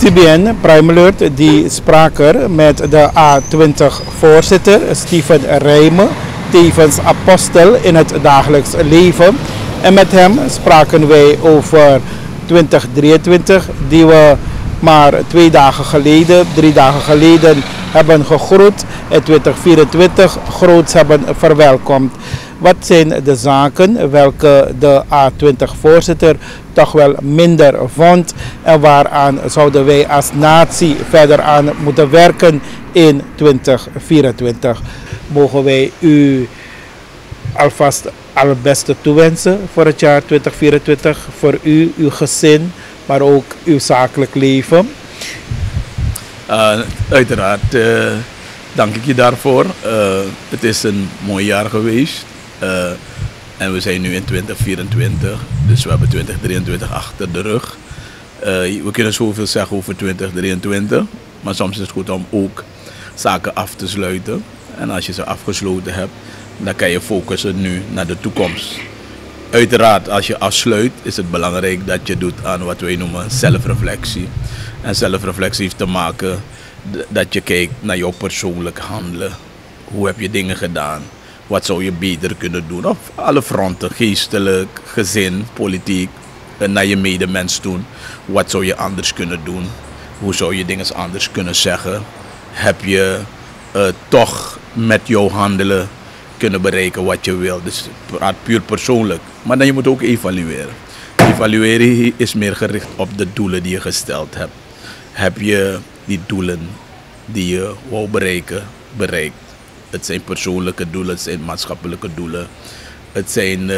TBN Prime die sprak er met de A20-voorzitter Steven Rijmen, tevens apostel in het dagelijks leven. En met hem spraken wij over 2023, die we maar twee dagen geleden, drie dagen geleden hebben gegroet en 2024 groots hebben verwelkomd. Wat zijn de zaken welke de A20-voorzitter toch wel minder vond en waaraan zouden wij als natie verder aan moeten werken in 2024? Mogen wij u alvast alle beste toewensen voor het jaar 2024 voor u, uw gezin, maar ook uw zakelijk leven? Uh, uiteraard uh, dank ik je daarvoor. Uh, het is een mooi jaar geweest. Uh, en we zijn nu in 2024, dus we hebben 2023 achter de rug. Uh, we kunnen zoveel zeggen over 2023, maar soms is het goed om ook zaken af te sluiten. En als je ze afgesloten hebt, dan kan je focussen nu naar de toekomst. Uiteraard, als je afsluit, is het belangrijk dat je doet aan wat wij noemen zelfreflectie. En zelfreflectie heeft te maken dat je kijkt naar jouw persoonlijk handelen. Hoe heb je dingen gedaan? Wat zou je beter kunnen doen? Op alle fronten, geestelijk, gezin, politiek, en naar je medemens doen. Wat zou je anders kunnen doen? Hoe zou je dingen anders kunnen zeggen? Heb je uh, toch met jouw handelen kunnen bereiken wat je wil? Dus praat puur persoonlijk. Maar dan je moet ook evalueren. Evalueren is meer gericht op de doelen die je gesteld hebt. Heb je die doelen die je wou bereiken, bereikt? Het zijn persoonlijke doelen, het zijn maatschappelijke doelen, het zijn uh,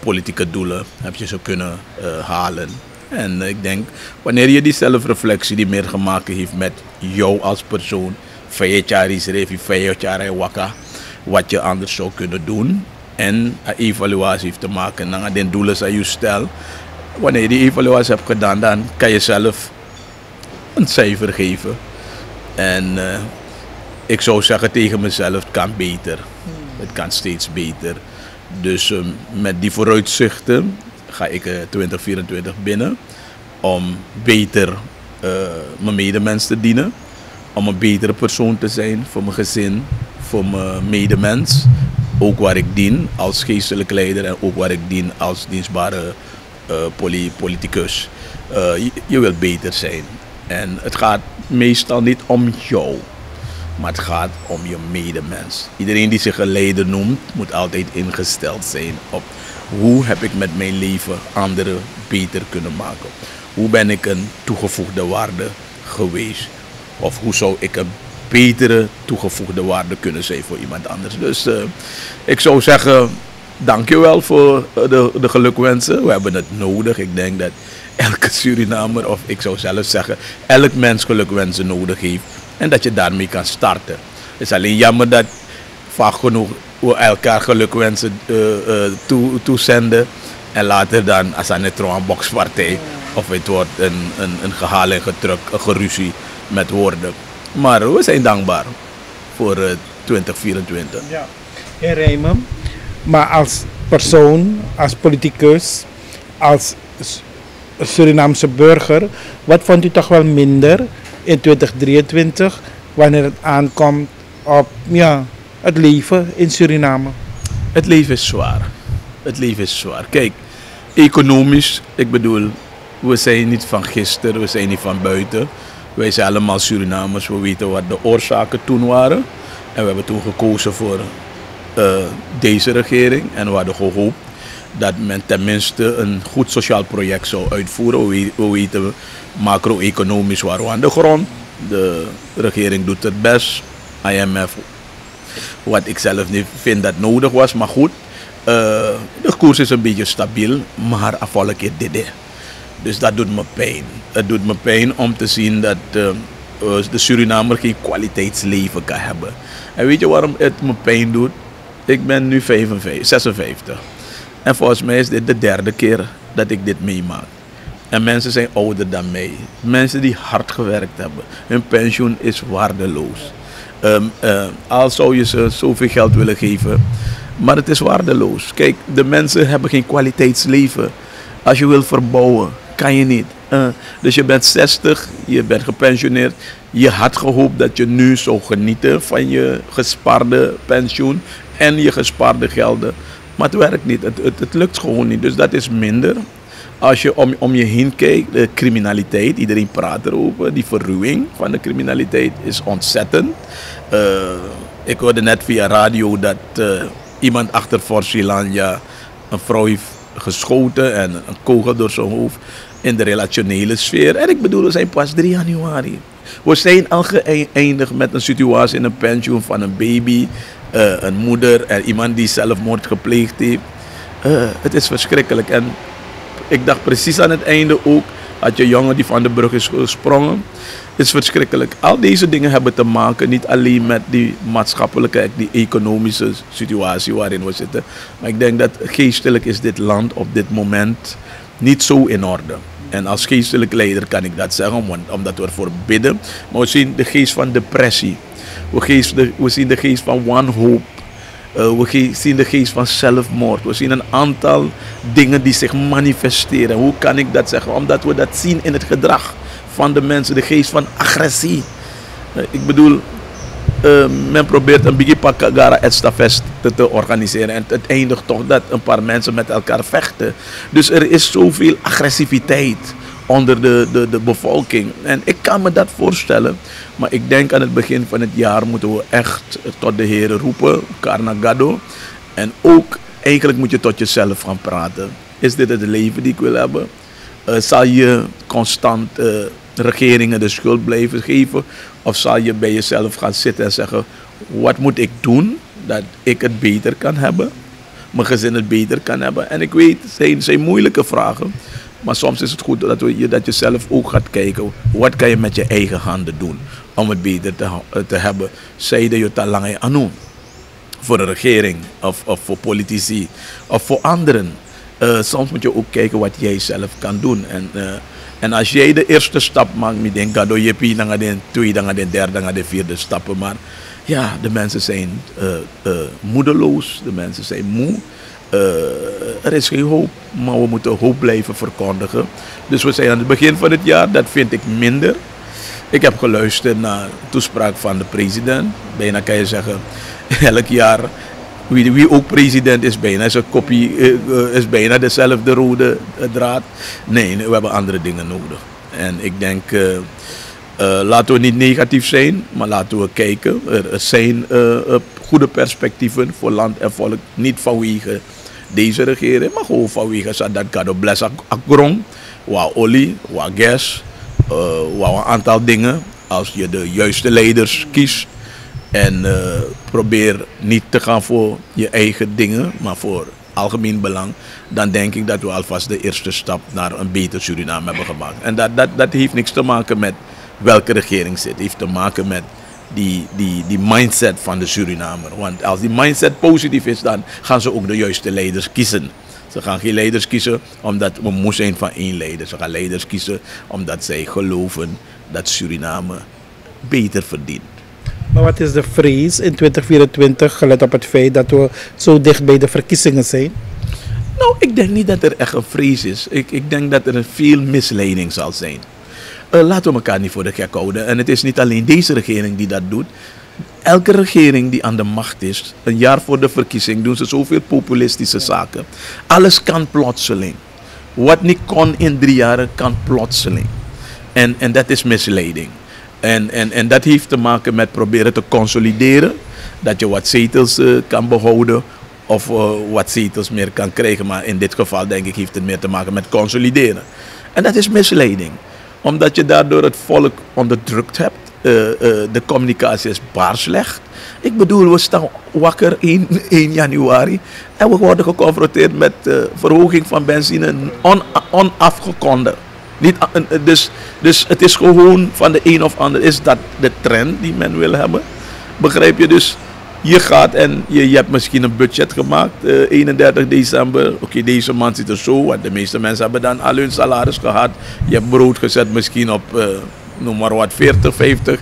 politieke doelen. Heb je ze kunnen uh, halen. En ik denk, wanneer je die zelfreflectie die meer gemaakt heeft met jou als persoon, wat je anders zou kunnen doen. En een evaluatie heeft te maken naar de doelen die je stelt. Wanneer je die evaluatie hebt gedaan, dan kan je zelf een cijfer geven. En ik zou zeggen tegen mezelf, het kan beter. Het kan steeds beter. Dus um, met die vooruitzichten ga ik uh, 2024 binnen om beter uh, mijn medemens te dienen. Om een betere persoon te zijn voor mijn gezin, voor mijn medemens. Ook waar ik dien als geestelijk leider en ook waar ik dien als dienstbare uh, politicus. Je wilt beter zijn. En het gaat meestal niet om jou. Maar het gaat om je medemens. Iedereen die zich een leider noemt, moet altijd ingesteld zijn op hoe heb ik met mijn leven anderen beter kunnen maken. Hoe ben ik een toegevoegde waarde geweest? Of hoe zou ik een betere toegevoegde waarde kunnen zijn voor iemand anders? Dus uh, ik zou zeggen, dankjewel voor de, de gelukwensen. We hebben het nodig. Ik denk dat elke Surinamer, of ik zou zelf zeggen, elk mens gelukwensen nodig heeft en dat je daarmee kan starten. Het is alleen jammer dat vaak genoeg we elkaar gelukwensen uh, toe, toezenden. En later dan, als het net een boxpartij of het wordt een, een, een gehaal een geruzie met woorden. Maar we zijn dankbaar voor uh, 2024. Ja, heer Rijmen, maar als persoon, als politicus, als Surinaamse burger, wat vond u toch wel minder in 2023 wanneer het aankomt op ja, het leven in Suriname? Het leven is zwaar. Het leven is zwaar. Kijk, economisch, ik bedoel, we zijn niet van gisteren, we zijn niet van buiten. Wij zijn allemaal Surinamers, we weten wat de oorzaken toen waren. En we hebben toen gekozen voor uh, deze regering en we hadden gehoopt dat men tenminste een goed sociaal project zou uitvoeren. We, we weten macro-economisch waren we aan de grond. De regering doet het best. IMF, wat ik zelf niet vind dat nodig was, maar goed. Uh, de koers is een beetje stabiel, maar afvallen keer dit. Dus dat doet me pijn. Het doet me pijn om te zien dat uh, de Surinamer geen kwaliteitsleven kan hebben. En weet je waarom het me pijn doet? Ik ben nu 55, 56. En volgens mij is dit de derde keer dat ik dit meemaak. En mensen zijn ouder dan mij. Mensen die hard gewerkt hebben. Hun pensioen is waardeloos. Um, uh, al zou je ze zoveel geld willen geven. Maar het is waardeloos. Kijk, de mensen hebben geen kwaliteitsleven. Als je wil verbouwen, kan je niet. Uh, dus je bent 60, je bent gepensioneerd. Je had gehoopt dat je nu zou genieten van je gespaarde pensioen en je gespaarde gelden. Maar het werkt niet, het, het, het lukt gewoon niet. Dus dat is minder. Als je om, om je heen kijkt, de criminaliteit, iedereen praat erover. Die verruwing van de criminaliteit is ontzettend. Uh, ik hoorde net via radio dat uh, iemand achter Forsilanja een vrouw heeft geschoten en een kogel door zijn hoofd in de relationele sfeer. En ik bedoel, we zijn pas 3 januari. We zijn al geëindigd met een situatie in een pensioen van een baby, uh, een moeder en iemand die zelfmoord gepleegd heeft. Uh, het is verschrikkelijk. En ik dacht precies aan het einde ook, had je jongen die van de brug is gesprongen. Het is verschrikkelijk. Al deze dingen hebben te maken niet alleen met die maatschappelijke, die economische situatie waarin we zitten. Maar ik denk dat geestelijk is dit land op dit moment niet zo in orde. En als geestelijk leider kan ik dat zeggen, omdat we ervoor bidden. Maar we zien de geest van depressie. We, zien de geest van wanhoop. Uh, we zien de geest van zelfmoord. We zien een aantal dingen die zich manifesteren. Hoe kan ik dat zeggen? Omdat we dat zien in het gedrag van de mensen. De geest van agressie. Uh, ik bedoel, uh, men probeert een Biggie Pakagara estafest te, te organiseren. En het eindigt toch dat een paar mensen met elkaar vechten. Dus er is zoveel agressiviteit onder de, de, de bevolking. En ik kan me dat voorstellen. Maar ik denk aan het begin van het jaar moeten we echt tot de heren roepen. Carnagado. En ook eigenlijk moet je tot jezelf gaan praten. Is dit het leven die ik wil hebben? Uh, zal je constant uh, regeringen de schuld blijven geven? Of zal je bij jezelf gaan zitten en zeggen: wat moet ik doen dat ik het beter kan hebben? Mijn gezin het beter kan hebben? En ik weet, het zijn, zijn moeilijke vragen. Maar soms is het goed dat, we, dat je zelf ook gaat kijken. Wat kan je met je eigen handen doen om het beter te, te hebben? Zij je te lang aan Voor de regering of, of voor politici of voor anderen. Uh, soms moet je ook kijken wat jij zelf kan doen. En, uh, en als jij de eerste stap maakt, ik denk dat je dan de tweede, dan gaat de derde, dan gaat de vierde stappen. Maar ja, de mensen zijn moedeloos, de mensen zijn moe. Er is geen hoop, maar we moeten hoop blijven verkondigen. Dus we zijn aan het begin van het jaar, dat vind ik minder. Ik heb geluisterd naar de toespraak van de president. Bijna kan je zeggen, elk jaar wie, wie ook president is, bijna zijn kopie uh, is bijna dezelfde rode draad. Nee, we hebben andere dingen nodig. En ik denk, uh, laten we niet negatief zijn, maar laten we kijken. Er zijn goede perspectieven voor land en volk. Niet vanwege deze regering, maar gewoon vanwege dat Gado Bless Agrong, waar olie, waar gas, waar een aantal dingen. Als je de juiste leiders kiest en uh, probeer niet te gaan voor je eigen dingen, maar voor algemeen belang. Dan denk ik dat we alvast de eerste stap naar een beter Suriname hebben gemaakt. En dat, dat, dat heeft niks te maken met welke regering zit. Het heeft te maken met die, die, die mindset van de Surinamer. Want als die mindset positief is, dan gaan ze ook de juiste leiders kiezen. Ze gaan geen leiders kiezen omdat we moe zijn van één leider. Ze gaan leiders kiezen omdat zij geloven dat Suriname beter verdient. Maar wat is de vrees in 2024, gelet op het feit dat we zo dicht bij de verkiezingen zijn? Nou, ik denk niet dat er echt een vrees is. Ik, ik denk dat er veel misleiding zal zijn. Uh, laten we elkaar niet voor de gek houden. En het is niet alleen deze regering die dat doet. Elke regering die aan de macht is, een jaar voor de verkiezing, doen ze zoveel populistische zaken. Alles kan plotseling. Wat niet kon in drie jaar, kan plotseling. En, en dat is misleiding. En, en, en dat heeft te maken met proberen te consolideren. Dat je wat zetels uh, kan behouden of uh, wat zetels meer kan krijgen. Maar in dit geval denk ik heeft het meer te maken met consolideren. En dat is misleiding. Omdat je daardoor het volk onderdrukt hebt. Uh, de communicatie is baar slecht. Ik bedoel, we staan wakker 1, 1 januari en we worden geconfronteerd met verhoging van benzine on, onafgekondigd. Niet, dus, dus het is gewoon van de een of ander, is dat de trend die men wil hebben. Begrijp je? Dus je gaat en je, je hebt misschien een budget gemaakt, uh, 31 december. Oké, deze maand zit er zo, want de meeste mensen hebben dan al hun salaris gehad. Je hebt brood gezet misschien op, uh, noem maar wat, 40, 50.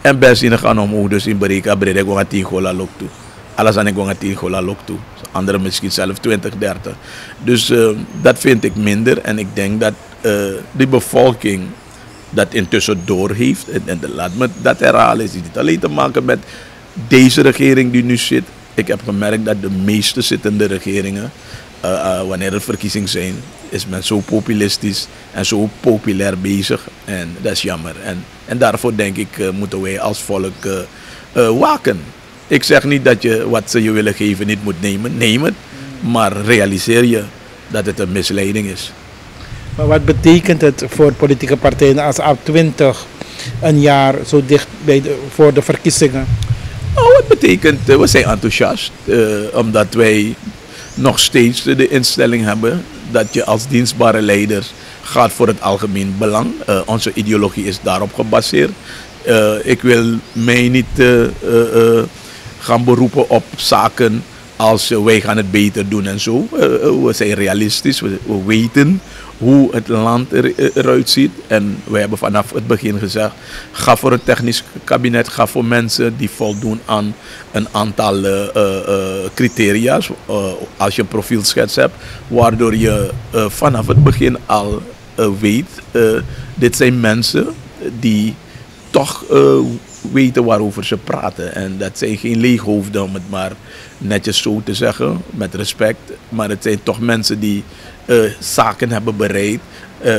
En benzine gaan omhoog, dus in Berika, Brede, ik ga 10 gola lok toe. Alles aan ik ga 10 gola lok toe. Anderen misschien zelf 20, 30. Dus uh, dat vind ik minder. En ik denk dat de bevolking dat intussen doorheeft. En, en laat me dat herhalen, is niet alleen te maken met deze regering die nu zit. Ik heb gemerkt dat de meeste zittende regeringen, uh, uh, wanneer er verkiezingen zijn, is men zo populistisch en zo populair bezig. En dat is jammer. En, en daarvoor denk ik uh, moeten wij als volk waken. Ik zeg niet dat je wat ze je willen geven niet moet nemen. Neem het. Maar realiseer je dat het een misleiding is. Maar wat betekent het voor politieke partijen als A20 een jaar zo dicht bij de, voor de verkiezingen? Oh, het betekent, we zijn enthousiast. Uh, omdat wij nog steeds de instelling hebben dat je als dienstbare leider gaat voor het algemeen belang. Uh, onze ideologie is daarop gebaseerd. Ik wil mij niet gaan beroepen op zaken als wij gaan het beter doen en zo. we zijn realistisch, we, we weten hoe het land er, eruit ziet. En wij hebben vanaf het begin gezegd, ga voor het technisch kabinet, ga voor mensen die voldoen aan een aantal criteria's. Uh, als je een profielschets hebt, waardoor je vanaf het begin al weet, dit zijn mensen die toch weten waarover ze praten. En dat zijn geen leeghoofden, om het maar netjes zo te zeggen, met respect. Maar het zijn toch mensen die uh, zaken hebben bereid. Uh,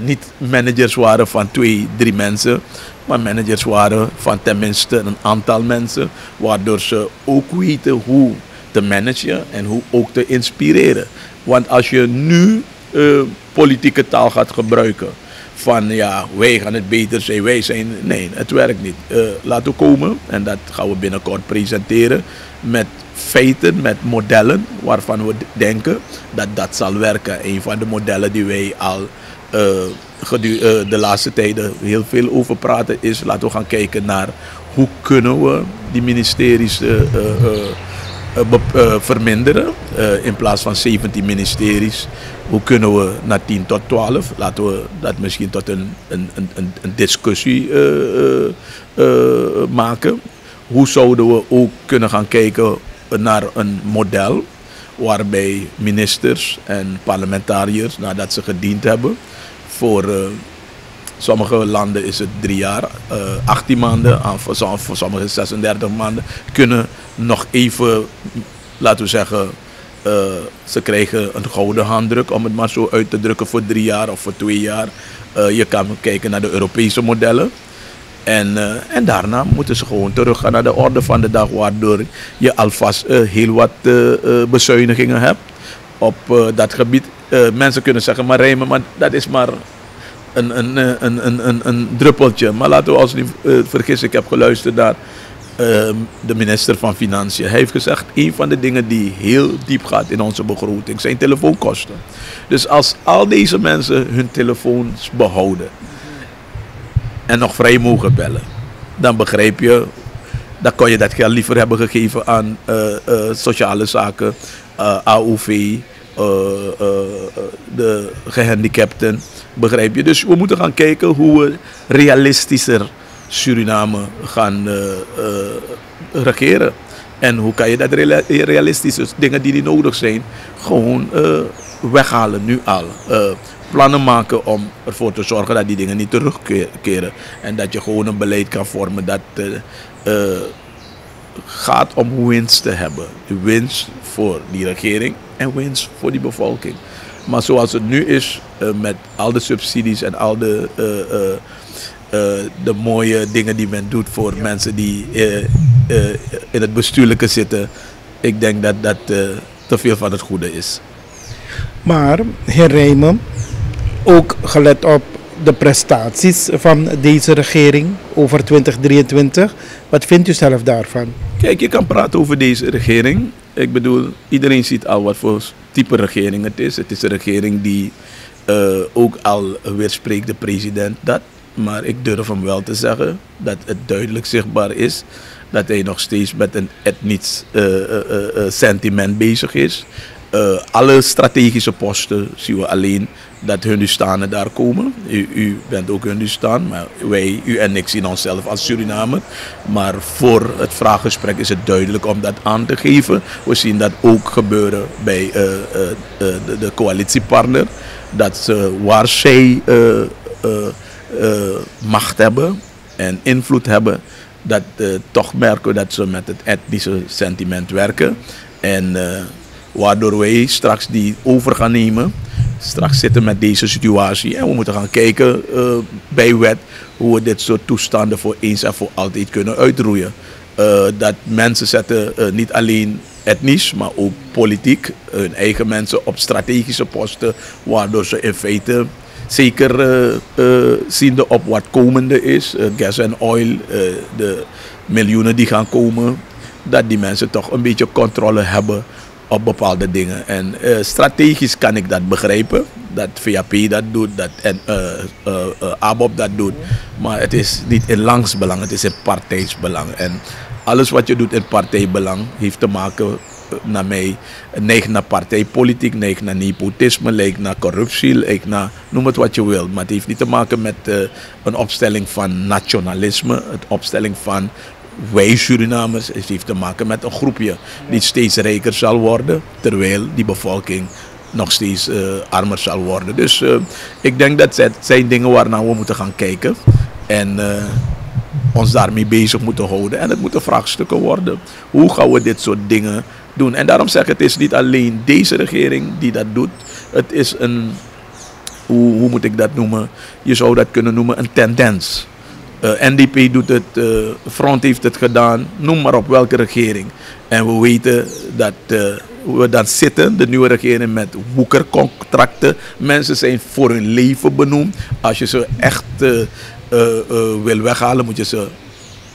niet managers waren van twee, drie mensen, maar managers waren van tenminste een aantal mensen, waardoor ze ook weten hoe te managen en hoe ook te inspireren. Want als je nu uh, politieke taal gaat gebruiken, van ja, wij gaan het beter zijn, wij zijn. Nee, het werkt niet. Uh, laten we komen en dat gaan we binnenkort presenteren met feiten, met modellen waarvan we denken dat dat zal werken. Een van de modellen die wij al uh, de laatste tijden heel veel over praten is, laten we gaan kijken naar hoe kunnen we die ministeries verminderen. in plaats van 17 ministeries, hoe kunnen we naar 10 tot 12? Laten we dat misschien tot een, een, een, een discussie maken. Hoe zouden we ook kunnen gaan kijken naar een model waarbij ministers en parlementariërs, nadat ze gediend hebben, voor sommige landen is het drie jaar, uh, eh, 18 maanden, voor sommige 36 maanden, kunnen nog even, laten we zeggen, uh, ze krijgen een gouden handdruk, om het maar zo uit te drukken, voor drie jaar of voor twee jaar. je kan kijken naar de Europese modellen. En, uh, en daarna moeten ze gewoon teruggaan naar de orde van de dag, waardoor je alvast heel wat bezuinigingen hebt op dat gebied. mensen kunnen zeggen, maar Rijmen, maar dat is maar een, een, een, een, een, een druppeltje. Maar laten we ons niet vergissen, ik heb geluisterd naar de minister van Financiën. Hij heeft gezegd, een van de dingen die heel diep gaat in onze begroting zijn telefoonkosten. Dus als al deze mensen hun telefoons behouden en nog vrij mogen bellen. Dan begrijp je, dan kon je dat geld liever hebben gegeven aan uh, uh, sociale zaken, eh, AOV, de gehandicapten. Begrijp je? Dus we moeten gaan kijken hoe we realistischer Suriname gaan regeren. En hoe kan je dat realistische dingen die niet nodig zijn, gewoon weghalen nu al plannen maken om ervoor te zorgen dat die dingen niet terugkeren. En dat je gewoon een beleid kan vormen dat gaat om winst te hebben. Winst voor die regering en winst voor die bevolking. Maar zoals het nu is, met al de subsidies en al de, de mooie dingen die men doet voor mensen die in het bestuurlijke zitten, ik denk dat dat te veel van het goede is. Maar, heer Rijmen, ook gelet op de prestaties van deze regering over 2023. Wat vindt u zelf daarvan? Kijk, je kan praten over deze regering. Ik bedoel, iedereen ziet al wat voor type regering het is. Het is een regering die uh, ook al weerspreekt de president dat. Maar ik durf hem wel te zeggen dat het duidelijk zichtbaar is dat hij nog steeds met een etnisch uh, uh, sentiment bezig is. alle strategische posten zien we alleen dat Hindustanen daar komen. U, u bent ook Hindustan, maar wij, u en ik zien onszelf als Surinamer. Maar voor het vraaggesprek is het duidelijk om dat aan te geven. We zien dat ook gebeuren bij de, de, coalitiepartner. dat waar zij macht hebben en invloed hebben, dat toch merken dat ze met het etnische sentiment werken. En waardoor wij straks die over gaan nemen straks zitten met deze situatie. En we moeten gaan kijken uh, bij wet hoe we dit soort toestanden voor eens en voor altijd kunnen uitroeien. Uh, dat mensen zetten uh, niet alleen etnisch, maar ook politiek hun eigen mensen op strategische posten, waardoor ze in feite zeker ziende op wat komende is, gas en oil, de miljoenen die gaan komen, dat die mensen toch een beetje controle hebben op bepaalde dingen. En strategisch kan ik dat begrijpen. Dat VAP dat doet, dat en, uh, ABOP dat doet. Maar het is niet in langsbelang, het is in partijsbelang. En alles wat je doet in partijbelang heeft te maken, naar mij, neigt naar partijpolitiek, neigt naar nepotisme, neigt naar corruptie, neigt naar, noem het wat je wil. Maar het heeft niet te maken met een opstelling van nationalisme, een opstelling van wij Surinamers, het heeft te maken met een groepje die steeds rijker zal worden, terwijl die bevolking nog steeds uh, armer zal worden. Dus uh, ik denk dat het zijn dingen waarnaar we moeten gaan kijken en ons daarmee bezig moeten houden. En het moeten vraagstukken worden. Hoe gaan we dit soort dingen doen? En daarom zeg ik, het is niet alleen deze regering die dat doet. Het is een, hoe, hoe moet ik dat noemen? Je zou dat kunnen noemen een tendens. Eh, NDP doet het, uh, Front heeft het gedaan, noem maar op welke regering. En we weten dat uh, we dan zitten, de nieuwe regering, met woekercontracten. Mensen zijn voor hun leven benoemd. Als je ze echt wil weghalen, moet je ze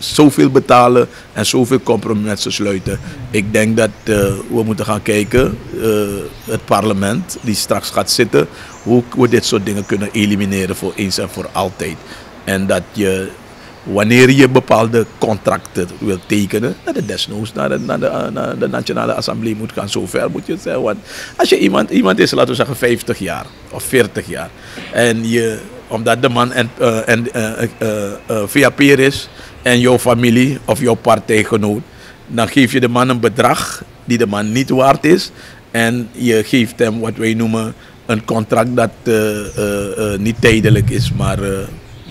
zoveel betalen en zoveel compromissen sluiten. Ik denk dat we moeten gaan kijken, het parlement die straks gaat zitten, hoe we dit soort dingen kunnen elimineren voor eens en voor altijd. En dat je, wanneer je bepaalde contracten wilt tekenen, dat de desnoods naar de, naar de, naar de Nationale Assemblée moet gaan. Zover moet je het zeggen. Want als je iemand, iemand is, laten we zeggen, 50 jaar of 40 jaar. En je, omdat de man en, en uh, uh, is en jouw familie of jouw partijgenoot, dan geef je de man een bedrag die de man niet waard is. En je geeft hem wat wij noemen een contract dat niet tijdelijk is, maar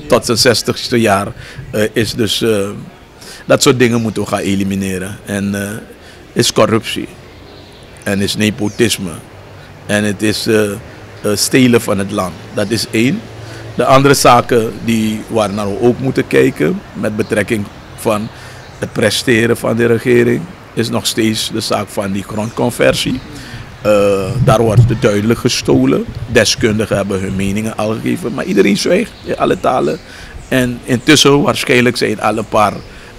tot zijn 60ste jaar uh, is dus uh, dat soort dingen moeten we gaan elimineren. En uh, is corruptie. En is nepotisme. En het is stelen van het land. Dat is één. De andere zaken die, waar naar we ook moeten kijken met betrekking van het presteren van de regering is nog steeds de zaak van die grondconversie. Uh, daar wordt duidelijk gestolen. Deskundigen hebben hun meningen al gegeven, maar iedereen zwijgt in alle talen. En intussen waarschijnlijk zijn alle paar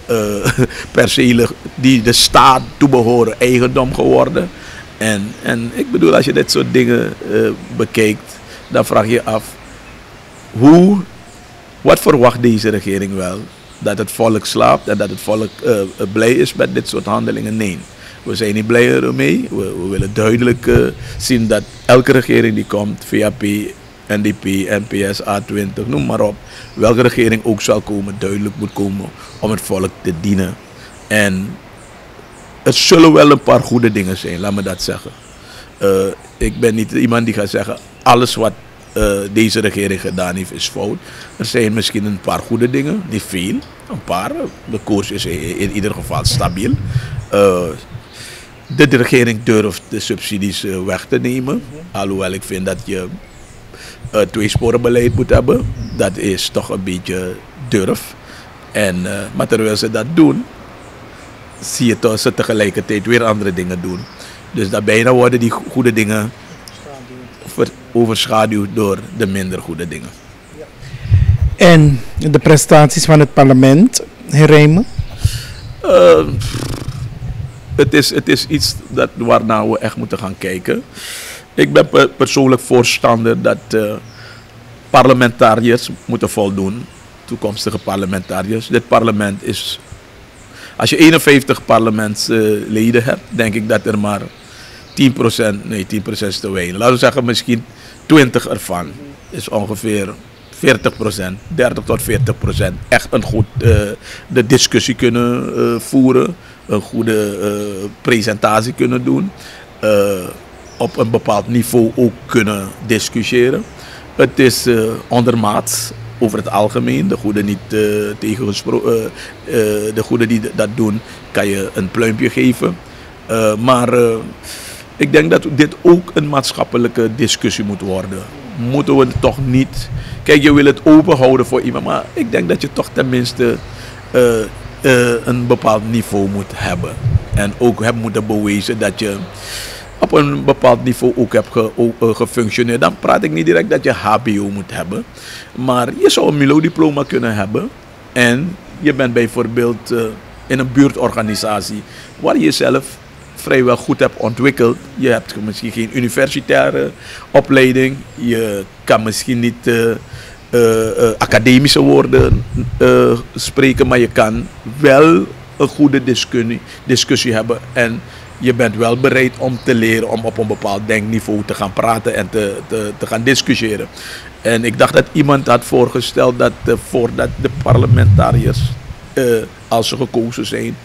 uh, percelen die de staat toebehoren eigendom geworden. En, en ik bedoel, als je dit soort dingen uh, bekijkt, dan vraag je af, hoe, wat verwacht deze regering wel? Dat het volk slaapt en dat het volk blij is met dit soort handelingen? Nee. We zijn niet blij ermee. We, we willen duidelijk uh, zien dat elke regering die komt, VAP, NDP, NPS, A20, noem maar op. Welke regering ook zal komen, duidelijk moet komen om het volk te dienen. En het zullen wel een paar goede dingen zijn, laat me dat zeggen. Ik ben niet iemand die gaat zeggen, alles wat uh, deze regering gedaan heeft is fout. Er zijn misschien een paar goede dingen, niet veel, een paar. De koers is in, ieder geval stabiel. Uh, de regering durft de subsidies uh, weg te nemen. Alhoewel ik vind dat je uh, tweesporenbeleid moet hebben. Dat is toch een beetje durf. En, maar terwijl ze dat doen, zie je toch ze tegelijkertijd weer andere dingen doen. Dus dat bijna worden die goede dingen overschaduwd door de minder goede dingen. En de prestaties van het parlement, heer Uh, het is, het is iets dat, waarnaar we echt moeten gaan kijken. Ik ben persoonlijk voorstander dat uh, parlementariërs moeten voldoen, toekomstige parlementariërs. Dit parlement is, als je 51 parlementsleden hebt, denk ik dat er maar 10%, nee 10% is te weinig. Laten we zeggen misschien 20 ervan is ongeveer 40%, 30 tot 40% echt een goed uh, de discussie kunnen uh, voeren een goede uh, presentatie kunnen doen. Op een bepaald niveau ook kunnen discussiëren. Het is ondermaats over het algemeen. De goede niet tegengesproken. De goede die dat doen, kan je een pluimpje geven. maar ik denk dat dit ook een maatschappelijke discussie moet worden. Moeten we toch niet. Kijk, je wil het open houden voor iemand, maar ik denk dat je toch tenminste een bepaald niveau moet hebben. En ook hebt moeten bewezen dat je op een bepaald niveau ook hebt ge, uh, gefunctioneerd. Dan praat ik niet direct dat je HBO moet hebben. Maar je zou een MILO-diploma kunnen hebben. En je bent bijvoorbeeld in een buurtorganisatie waar je jezelf vrijwel goed hebt ontwikkeld. Je hebt misschien geen universitaire opleiding. Je kan misschien niet uh, academische woorden spreken, maar je kan wel een goede discussie, hebben. En je bent wel bereid om te leren om op een bepaald denkniveau te gaan praten en te, te, te gaan discussiëren. En ik dacht dat iemand had voorgesteld dat voordat de parlementariërs, als ze gekozen zijn,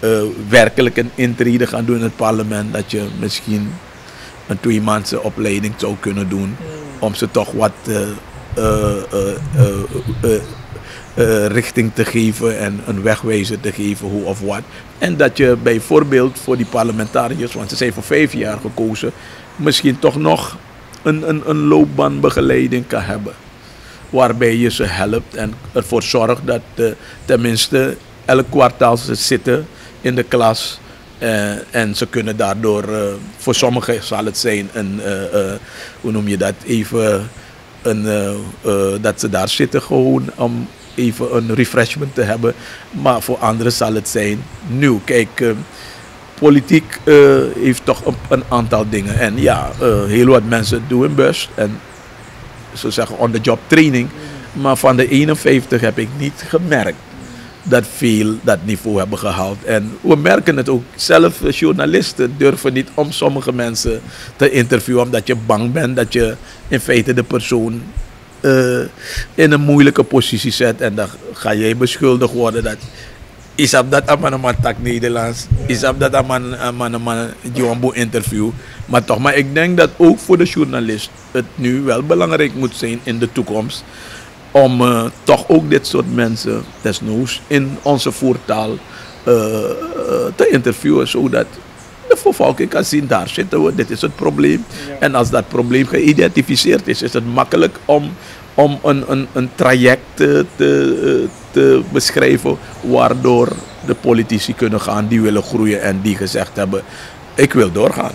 uh, werkelijk een intrede gaan doen in het parlement, dat je misschien een tweemaandse opleiding zou kunnen doen. Om ze toch wat uh, richting te geven en een wegwijzer te geven, hoe of wat. En dat je bijvoorbeeld voor die parlementariërs, want ze zijn voor vijf jaar gekozen, misschien toch nog een, een, een loopbaanbegeleiding kan hebben. Waarbij je ze helpt en ervoor zorgt dat uh, tenminste elk kwartaal ze zitten in de klas. Uh, en ze kunnen daardoor, uh, voor sommigen zal het zijn een, hoe noem je dat, even een, dat ze daar zitten gewoon om even een refreshment te hebben. Maar voor anderen zal het zijn nieuw. Kijk, politiek heeft toch een, een, aantal dingen. En ja, heel wat mensen doen hun best. En zo zeggen on-the-job training. Maar van de 51 heb ik niet gemerkt dat veel dat niveau hebben gehaald. En we merken het ook. Zelf journalisten durven niet om sommige mensen te interviewen omdat je bang bent dat je in feite de persoon uh, in een moeilijke positie zet. En dan ga jij beschuldigd worden dat. Is op dat man tak Nederlands. Is op dat man man Jumbo interview. Maar toch, maar ik denk dat ook voor de journalist het nu wel belangrijk moet zijn in de toekomst. Om uh, toch ook dit soort mensen desnoods in onze voertaal uh, te interviewen. Zodat de vervolging kan zien, daar zitten we, dit is het probleem. En als dat probleem geïdentificeerd is, is het makkelijk om, om een, een, een traject te, te beschrijven waardoor de politici kunnen gaan die willen groeien en die gezegd hebben, ik wil doorgaan.